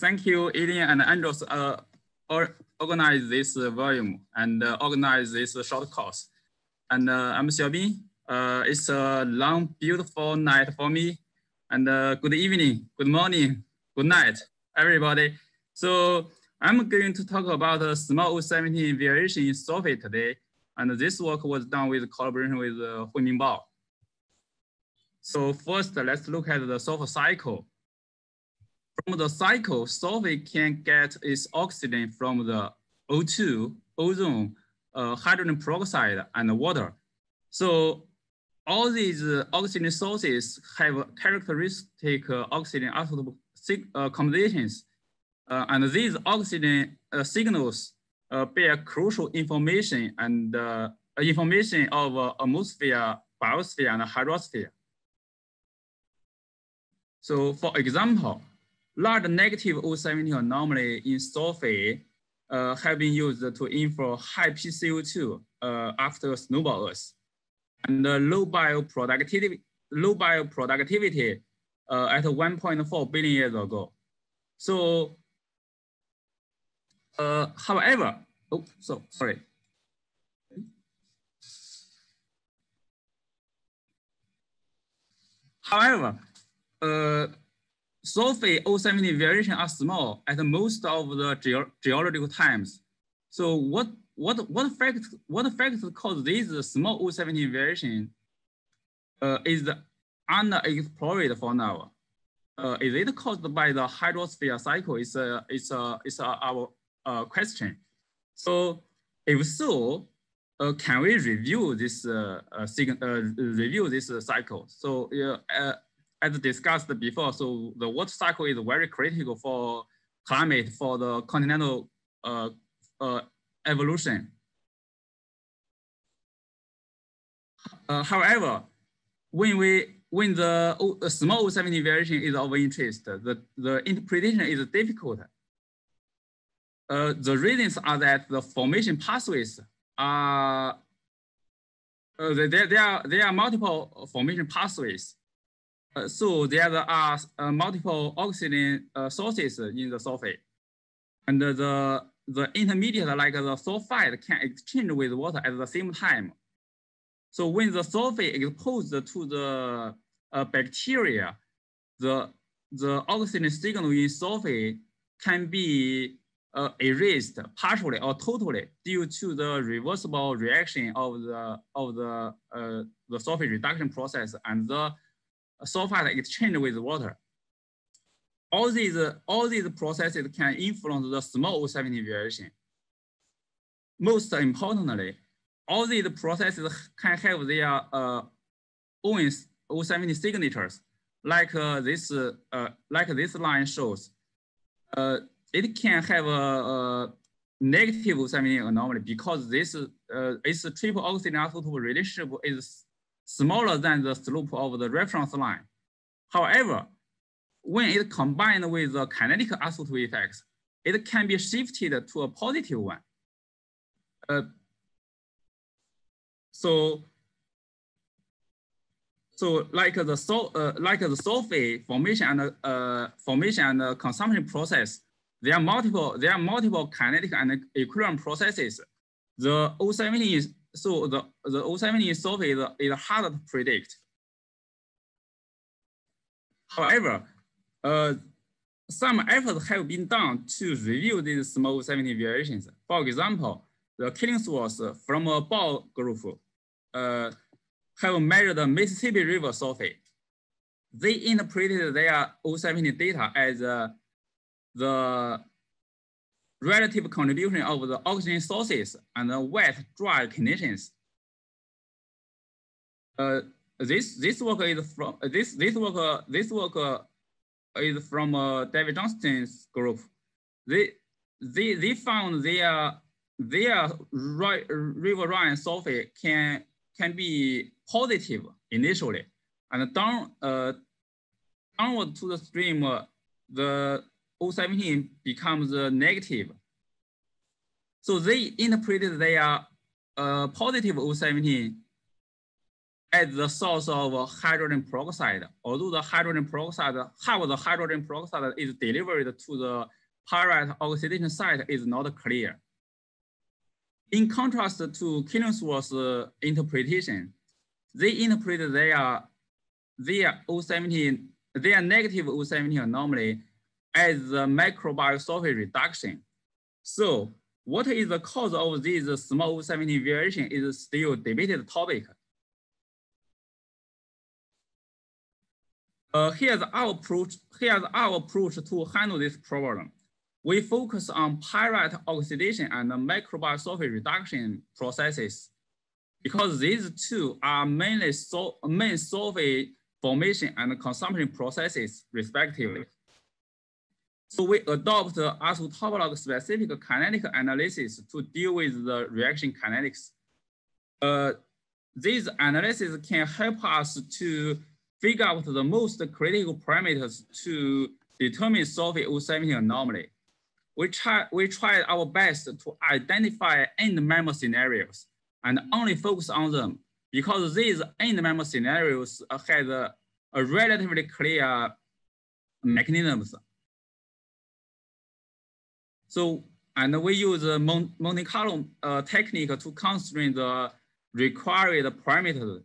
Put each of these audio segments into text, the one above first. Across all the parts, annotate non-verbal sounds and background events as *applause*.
thank you, Ilya and Andreas, uh, or organize this volume and uh, organize this short course. And uh, I'm Xiaobin. Uh, it's a long, beautiful night for me. And uh, good evening, good morning, good night, everybody. So I'm going to talk about a small O17 variation in sulfate today. And this work was done with collaboration with uh, Huiming Bao. So first, let's look at the sulfur cycle. From the cycle, sulfate can get its oxygen from the O2, ozone, uh, hydrogen peroxide, and water. So all these uh, oxygen sources have characteristic uh, oxygen isotope uh, compositions. Uh, and these oxygen uh, signals bear crucial information and information of atmosphere, biosphere, and hydrosphere. So for example, large negative O17 anomaly in sulfate uh, have been used to infer high PCO2 uh, after snowball Earth. And uh, low bioproductivity, low bioproductivity uh, at 1.4 billion years ago. So, uh, however, oh, so sorry. However, uh, sulfate O17 variation are small at most of the ge geological times. So what what what factors what factors cause this small O17 variation uh, is unexplored for now. Uh, is it caused by the hydrosphere cycle? It's a it's a it's a, our uh, question. So if so, uh, can we review this uh, uh, uh review this cycle? So uh, as discussed before, so the water cycle is very critical for climate for the continental uh, uh, evolution. Uh, however, when we when the, the small 17 variation is of interest, the, the interpretation is difficult. Uh, the reasons are that the formation pathways are uh, there, there, are, there are multiple formation pathways. Uh, so there are uh, multiple oxygen uh, sources in the sulfate. And the, the intermediate like the sulfide can exchange with water at the same time. So when the sulfate exposed to the uh, bacteria, the, the oxygen signal in sulfate can be uh, erased partially or totally due to the reversible reaction of the, of the, uh, the sulfate reduction process and the sulfide exchange with water. All these, all these processes can influence the small O17 variation. Most importantly, all these processes can have their uh, own O17 signatures, like uh, this, uh, like this line shows. Uh, it can have a, a negative O17 anomaly because this uh, its triple oxygen isotope relationship is smaller than the slope of the reference line. However, when it combined with the kinetic isotope effects, it can be shifted to a positive one. Uh, so, so like the so uh, like the sulfate formation and uh, formation and consumption process, there are multiple there are multiple kinetic and equilibrium processes. The O17 is so the, the O17 sulfate is, is hard to predict. However, uh, some efforts have been done to review these small 17 variations. For example, the Killingsworth from a Bao group uh, have measured the Mississippi River sulfate. They interpreted their O17 data as uh, the relative contribution of the oxygen sources and the wet dry conditions. Uh, this this work is from this this work this work is from uh, David Johnston's group. They they they found their their riverine sulfate can can be positive initially, and down uh, downward to the stream, uh, the O17 becomes uh, negative. So they interpreted their uh, positive O17 as the source of hydrogen peroxide. Although the hydrogen peroxide, how the hydrogen peroxide is delivered to the pyrite oxidation site is not clear. In contrast to Killingsworth's interpretation, they interpret their, their O17, their negative O17 anomaly as the microbial sulfate reduction. So what is the cause of this small O17 variation is still debated topic. Uh, here's our approach. Here's our approach to handle this problem. We focus on pyrite oxidation and microbial reduction processes because these two are mainly so, main sulfate formation and consumption processes, respectively. So we adopt the isotopologue specific kinetic analysis to deal with the reaction kinetics. Uh, these analyses can help us to figure out the most critical parameters to determine sulfate O17 anomaly. We, try, we tried our best to identify end member scenarios and only focus on them because these end member scenarios had a, a relatively clear mechanisms so, and we use the Monte Carlo uh, technique to constrain the required parameters.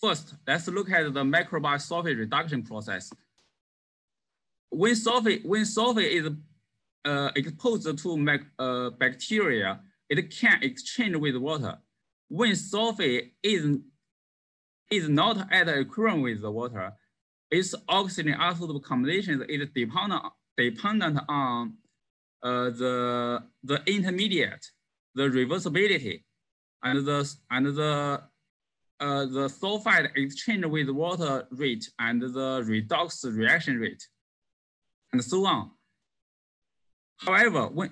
First, let's look at the microbial sulfate reduction process. When sulfate, when sulfate is uh, exposed to uh, bacteria, it can exchange with water. When sulfate is, is not at equilibrium with the water, its oxygen isotope combination is dependent dependent on uh, the, the intermediate, the reversibility, and the, and the, uh, the sulfide exchange with water rate and the redox reaction rate, and so on. However, when,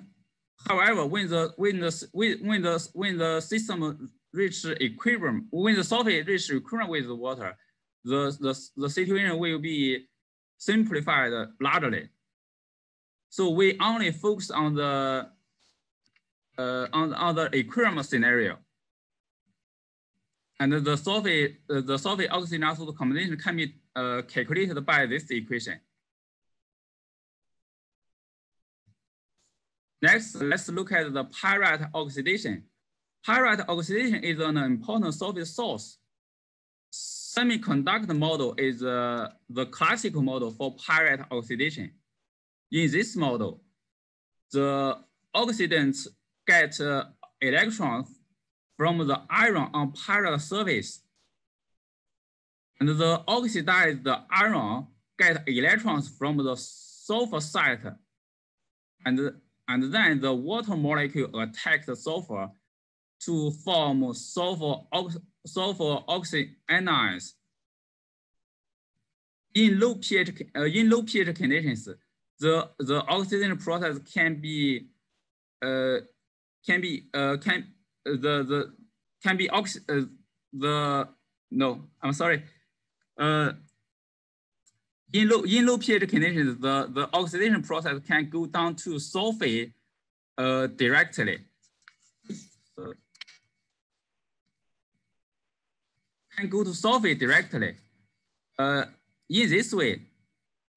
however, when the, when the, when the, when the system reach equilibrium, when the sulfate reach equilibrium with the water, the, the, the situation will be simplified largely. So we only focus on the uh, on, the equilibrium scenario. And the sulfate, the sulfate oxygen isotope combination can be uh, calculated by this equation. Next, let's look at the pyrite oxidation. Pyrite oxidation is an important sulfate source. Semiconductor model is uh, the classical model for pyrite oxidation. In this model, the oxidants get uh, electrons from the iron on pyrite surface. And the oxidized iron get electrons from the sulfur site. And, and then the water molecule attacks the sulfur to form sulfur, ox sulfur oxide anions. In low pH, uh, in low pH conditions, the the oxidation process can be uh, can be uh, can uh, the the can be oxi uh, the no I'm sorry uh, in low in low pH conditions the the oxidation process can go down to sulfate uh, directly. So, can go to sulfate directly. Uh, in this way,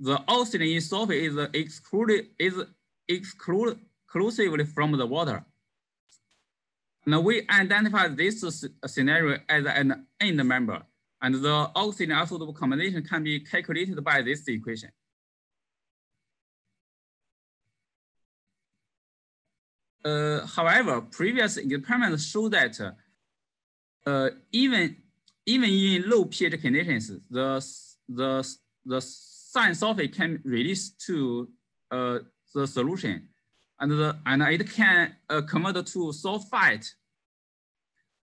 the oxygen in sulfate is excluded is exclude, exclusively from the water. Now we identify this scenario as an end member, and the oxygen isotope combination can be calculated by this equation. Uh, however, previous experiments show that uh, even even in low pH conditions, the the the sulfate can release to uh, the solution and, the, and it can uh, convert to sulfite.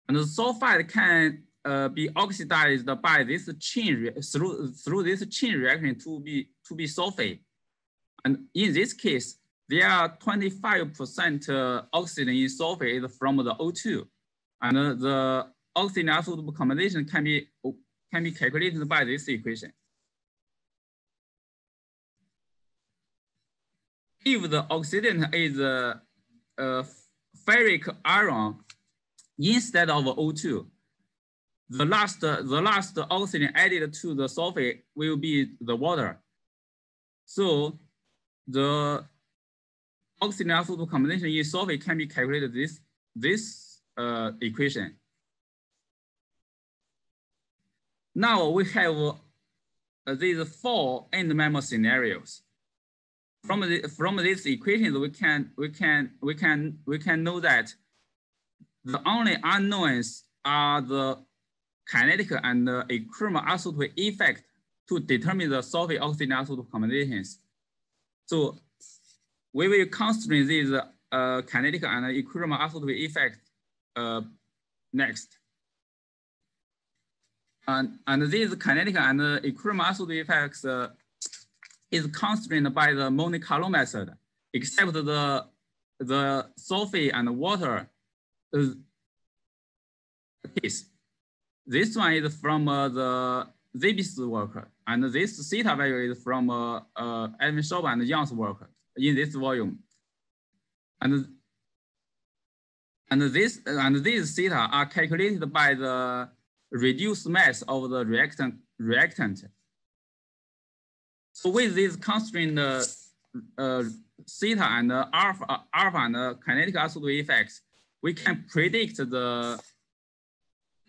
And the sulfite can uh, be oxidized by this chain through, through this chain reaction to be, to be sulfate. And in this case, there are 25% uh, oxygen in sulfate from the O2. And the oxygen isotope combination can be, can be calculated by this equation. If the oxidant is a, a ferric iron, instead of O2, the last, the last oxygen added to the sulfate will be the water. So the oxygen isotope combination in sulfate can be calculated this, this uh, equation. Now we have uh, these four end member scenarios. From the, from these equations, we can we can we can we can know that the only unknowns are the kinetic and the equilibrium isotope effect to determine the sulfate oxygen isotope combinations. So we will constrain these uh, kinetic and equilibrium isotope effect uh, next. And, and these kinetic and equilibrium isotope effects uh, is constrained by the Monte Carlo method, except the, the sulfate and water case. This one is from uh, the Zeebe's work, and this theta value is from uh, uh, Schauble and Young's work in this volume. And, and, this, and these theta are calculated by the reduced mass of the reactant. reactant. So with this constraint uh, uh, theta and uh, alpha, alpha and uh, kinetic isotope effects, we can predict the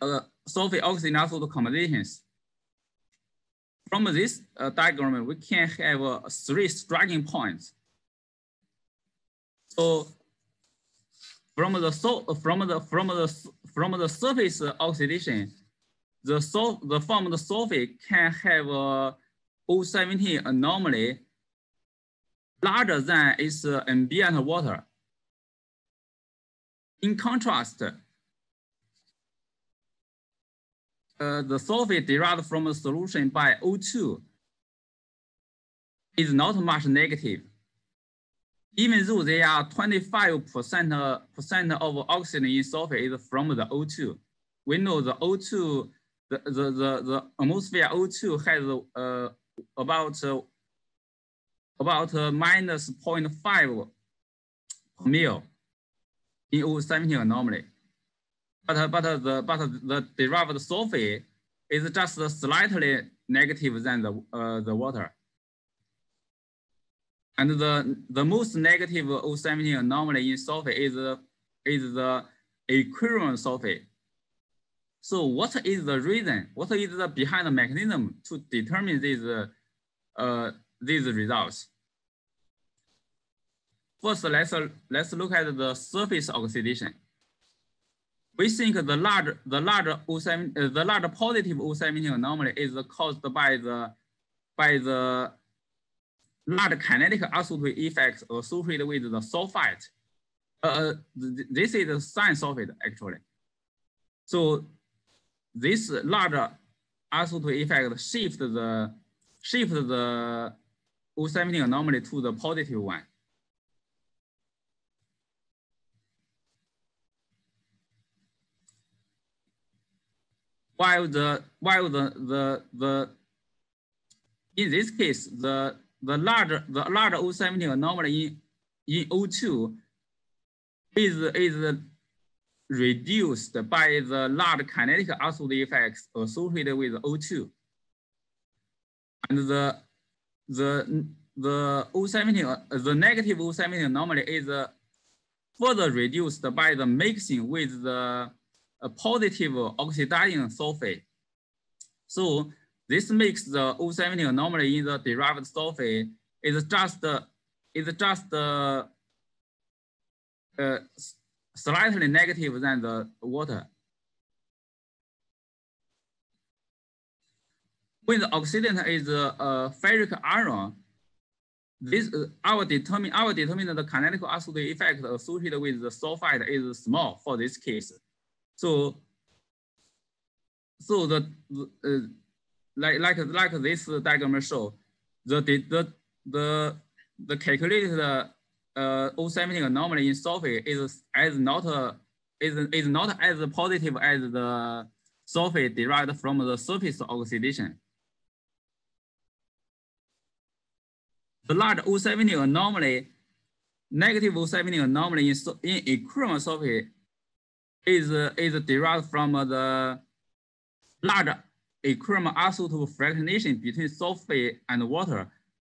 uh, sulfate oxygen isotope combinations. From this uh, diagram, we can have uh, three striking points. So from the so from the from the from the surface oxidation, the so the formed sulfate can have a O17 anomaly larger than its ambient water. In contrast, uh, the sulfate derived from a solution by O2 is not much negative. Even though there are 25% of oxygen in sulfate is from the O2. We know the O2, the, the, the, the atmosphere O2 has uh, about, uh, about uh, minus 0.5 per mil in O17 anomaly but but the but the derived sulfate is just slightly negative than the uh, the water. And the the most negative O17 anomaly in sulfate is is the equilibrium sulfate. So what is the reason? What is the behind the mechanism to determine these uh, these results? First, let's let's look at the surface oxidation we think the large, the large O7, uh, the large positive O17 anomaly is caused by the, by the large kinetic isotope effects associated with the sulfite. Uh, uh this is the sine sulfate actually. So this large isotope effect shift the shift the O17 anomaly to the positive one. while the while the the the in this case the the larger the larger O17 anomaly in, in O2 is is reduced by the large kinetic isotope effects associated with O2. And the the the O17 the negative O17 anomaly is further reduced by the mixing with the a positive oxidizing sulfate. So this makes the O17 anomaly in the derived sulfate is just is just uh, uh, slightly negative than the water. When the oxidant is uh, ferric iron, this uh, our determine our determine the kinetic isotope effect associated with the sulfide is small for this case. So, so the uh, like like like this diagram show, the the the the calculated uh, O17 anomaly in sulfate is as not is is not as positive as the sulfate derived from the surface oxidation. The large O17 anomaly, negative O17 anomaly in, in equilibrium sulfate is, is derived from the large equilibrium isotope fractionation between sulfate and water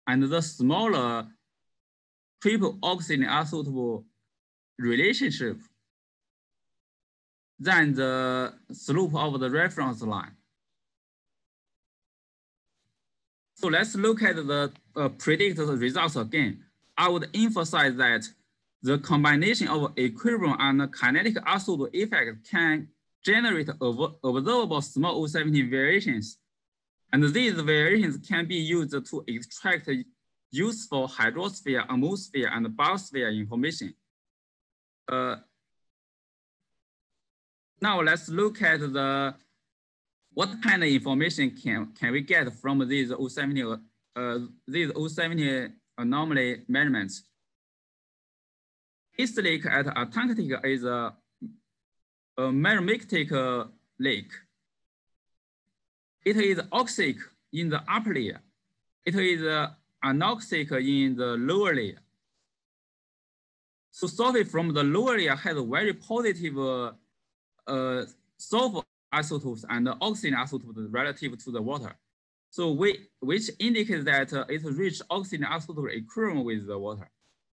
and the smaller triple oxygen isotope relationship than the slope of the reference line. So let's look at the uh, predicted results again. I would emphasize that the combination of equilibrium and kinetic isotope effect can generate observable small O17 variations. And these variations can be used to extract useful hydrosphere, atmosphere, and biosphere information. Uh, now let's look at the what kind of information can, can we get from these O17, uh, these O17 anomaly measurements? East Lake at Antarctic is a, a meromictic lake. It is oxic in the upper layer. It is anoxic in the lower layer. So sulfate from the lower layer has a very positive uh, sulfur isotopes and oxygen isotopes relative to the water. So we, which indicates that uh, it reached oxygen isotope equilibrium with the water.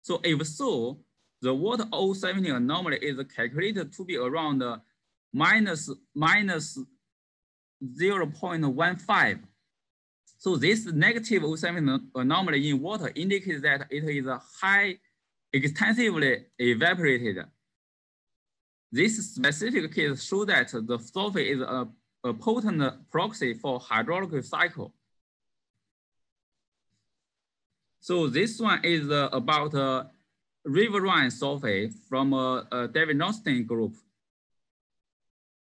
So if so, the water O17 anomaly is calculated to be around uh, minus, minus 0.15. So this negative O17 anomaly in water indicates that it is a high extensively evaporated this specific case shows that the sulfate is a, a potent proxy for hydrological cycle. So this one is uh, about uh, riverine sulfate from uh, uh, David Johnston group.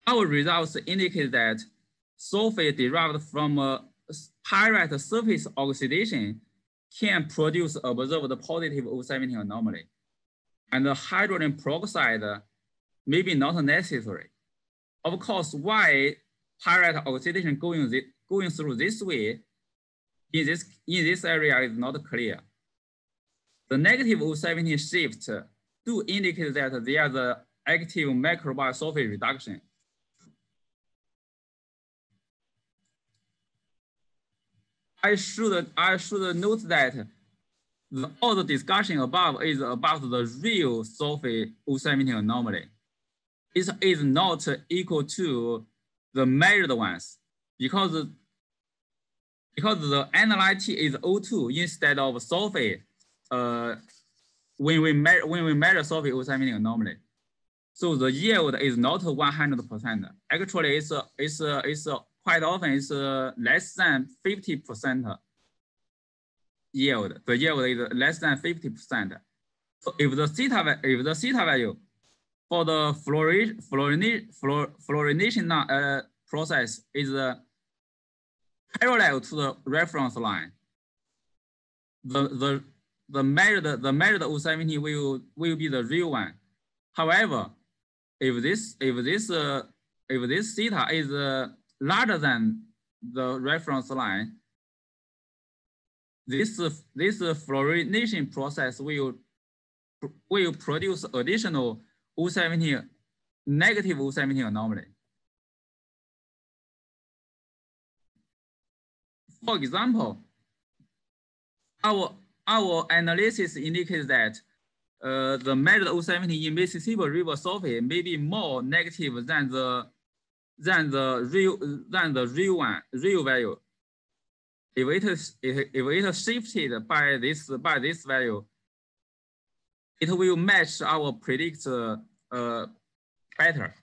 Our results indicate that sulfate derived from uh, pyrite surface oxidation can produce observed positive O17 anomaly. And the hydrogen peroxide may be not necessary. Of course, why pyrite oxidation going, going through this way in this, in this area is not clear. The negative O17 shift do indicate that there is an active microbial sulfate reduction. I should, I should note that the, all the discussion above is about the real sulfate O17 anomaly is, is not equal to the measured ones because, because the analyte is O2 instead of sulfate uh, when, we measure, when we measure sulfate O17 anomaly. So the yield is not 100%. Actually, it's, it's, it's quite often it's less than 50% yield. The yield is less than 50%. So if the theta, if the theta value for the fluorination uh, process is uh, parallel to the reference line. The, the, the measured, the measured O17 will, will be the real one. However, if this, if this, uh, if this theta is uh, larger than the reference line, this, this fluorination process will, will produce additional O17, negative O17 anomaly. For example, our, our analysis indicates that uh, the measured O17 in Mississippi River sulfate may be more negative than the than the real than the real one real value. If it is if, if it is shifted by this by this value, it will match our predict uh, better.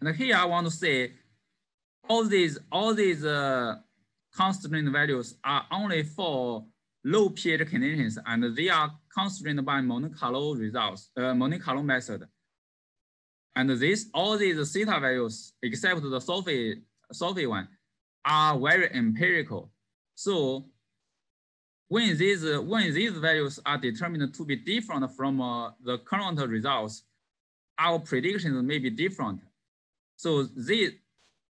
And here I want to say all these all these uh, constraint values are only for low pH conditions and they are constrained by Monte Carlo results, uh, Monte Carlo method. And this all these theta values except the sulfate sulfate one are very empirical. So when these, when these values are determined to be different from uh, the current results, our predictions may be different. So these,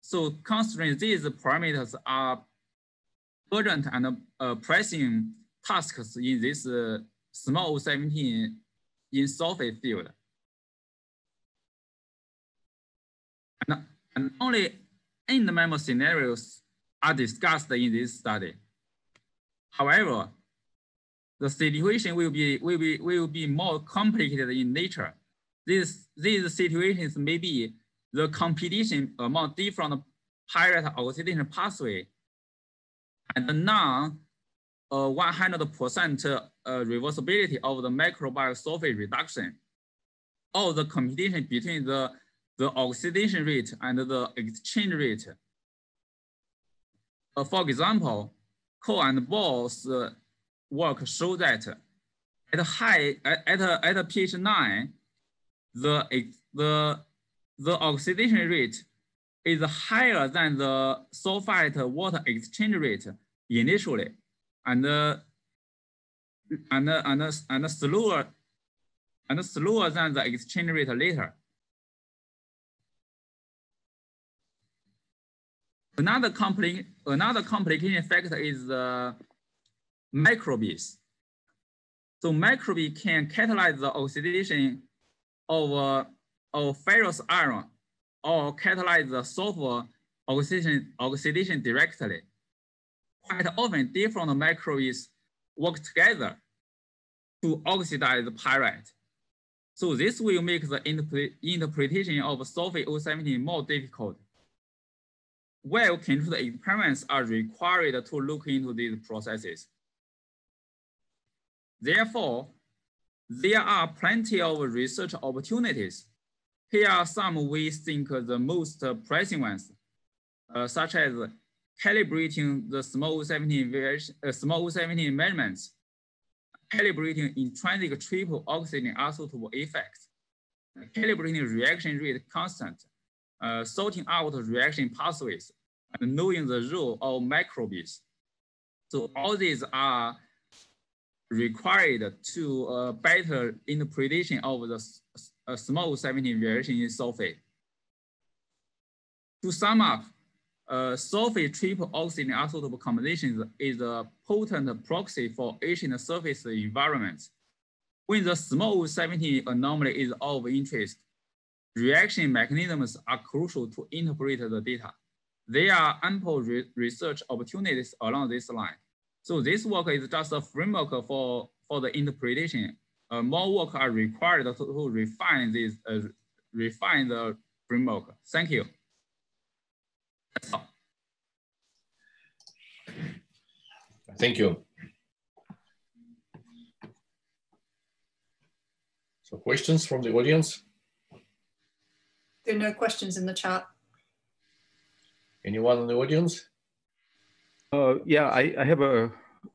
so considering these parameters are urgent and uh, pressing tasks in this uh, small 17 in sulfate field. And, and only end member scenarios are discussed in this study. However, the situation will be, will be, will be more complicated in nature. This, these situations may be the competition among different pyrite oxidation pathway and non 100% uh, reversibility of the microbial sulfate reduction or the competition between the, the oxidation rate and the exchange rate. Uh, for example, Kohl and Bao's uh, work show that at high at, at, at pH 9, the, the, the oxidation rate is higher than the sulfite water exchange rate initially and and and and slower and slower than the exchange rate later. Another compli another complicating factor is the microbes. So microbes can catalyze the oxidation of, uh, of ferrous iron or catalyze the sulfur oxidation, oxidation directly quite often different microbes work together to oxidize the pyrite. So this will make the interpretation of sulfate O17 more difficult. Well controlled experiments are required to look into these processes. Therefore, there are plenty of research opportunities. Here are some we think the most pressing ones, uh, such as calibrating the small 17 variation, uh, small 17 measurements, calibrating intrinsic triple oxygen isotope effects, calibrating reaction rate constant, uh, sorting out reaction pathways, and knowing the role of microbes. So all these are required to uh, better interpretation of the uh, small 17 variation in sulfate. To sum up, uh, sulfate triple oxygen isotope combination is a potent proxy for ancient surface environments. When the small 17 anomaly is of interest, reaction mechanisms are crucial to interpret the data. There are ample re research opportunities along this line. So this work is just a framework for, for the interpretation. Uh, more work are required to, to refine this, uh, refine the framework. Thank you. Thank you. So questions from the audience? There are no questions in the chat. Anyone in the audience? Uh, yeah, I, I, have a,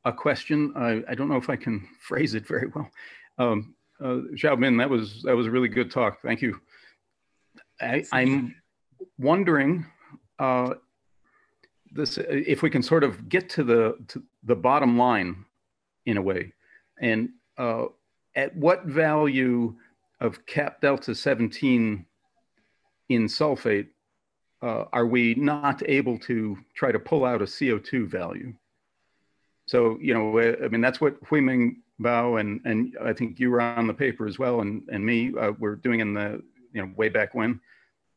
a question. I, I don't know if I can *laughs* phrase it very well. Um, uh, Xiaobin, that was that was a really good talk. Thank you. I, am wondering uh, this if we can sort of get to the to the bottom line in a way and uh, at what value of cap delta 17 in sulfate uh, are we not able to try to pull out a CO2 value? So, you know, I mean, that's what Huiming Bao and, and I think you were on the paper as well, and, and me uh, were doing in the, you know, way back when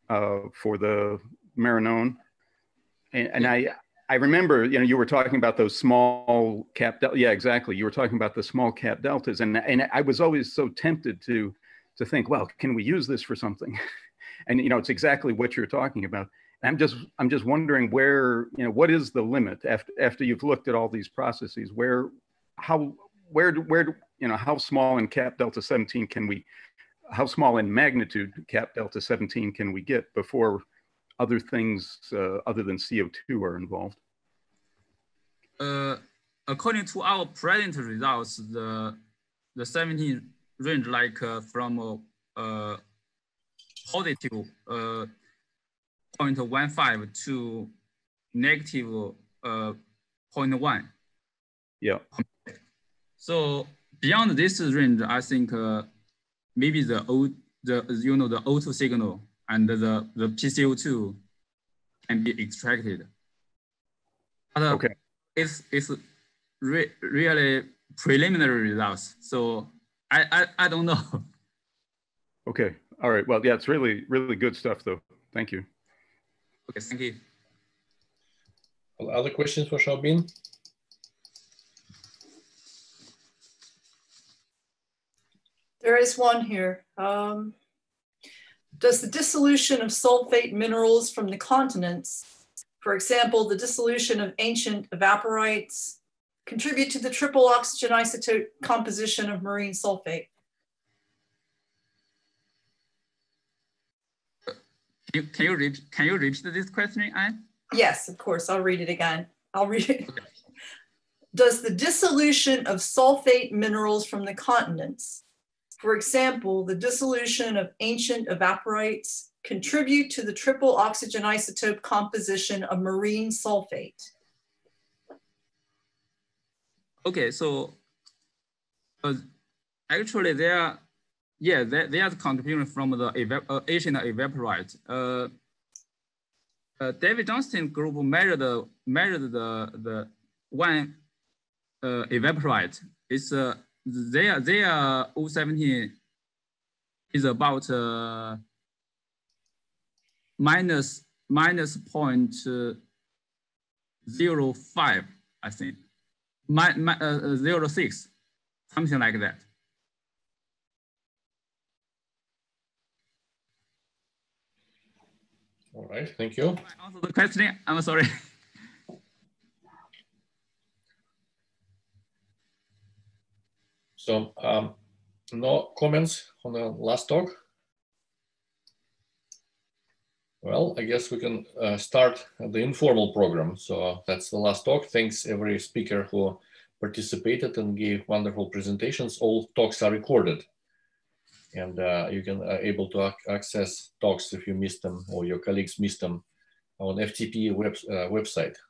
uh, for the Marinoan. And, and I, I remember, you know, you were talking about those small cap. Del- yeah, exactly. You were talking about the small cap deltas, and and I was always so tempted to to think, well, can we use this for something? *laughs* and you know, it's exactly what you're talking about. I'm just I'm just wondering where you know what is the limit after after you've looked at all these processes? Where how where where you know how small in cap delta 17 can we how small in magnitude cap delta 17 can we get before other things uh, other than CO2 are involved? Uh, according to our present results, the the 17 range like uh, from uh, positive uh, 0.15 to negative uh, 0.1. Yeah. So beyond this range, I think uh, maybe the O, the you know the O2 signal and the, the PCO2 can be extracted. But, okay. It's, it's re really preliminary results. So I, I, I don't know. *laughs* Okay. All right. Well, yeah, it's really, really good stuff though. Thank you. Okay, thank you. Other questions for Xiaobin? There is one here. Um, does the dissolution of sulfate minerals from the continents, for example, the dissolution of ancient evaporites, contribute to the triple oxygen isotope composition of marine sulfate? You, can you read can you repeat this question, Anne? Yes, of course. I'll read it again. I'll read it. Does the dissolution of sulfate minerals from the continents, for example, the dissolution of ancient evaporites, contribute to the triple oxygen isotope composition of marine sulfate? Okay, so uh, actually there, yeah, there, there's contribution from the uh, Asian evaporite. Uh, uh, David Johnston group measured the measured the the one uh, evaporite. It's uh, their their O17 is about uh, minus minus point zero five, I think my, my, uh, zero six, something like that. All right, thank you. Answer the question. I'm sorry. *laughs* So um, no comments on the last talk? Well, I guess we can uh, start the informal program. So that's the last talk. Thanks every speaker who participated and gave wonderful presentations. All talks are recorded and uh, you can uh, able to ac access talks if you missed them or your colleagues missed them on FTP web, uh, website.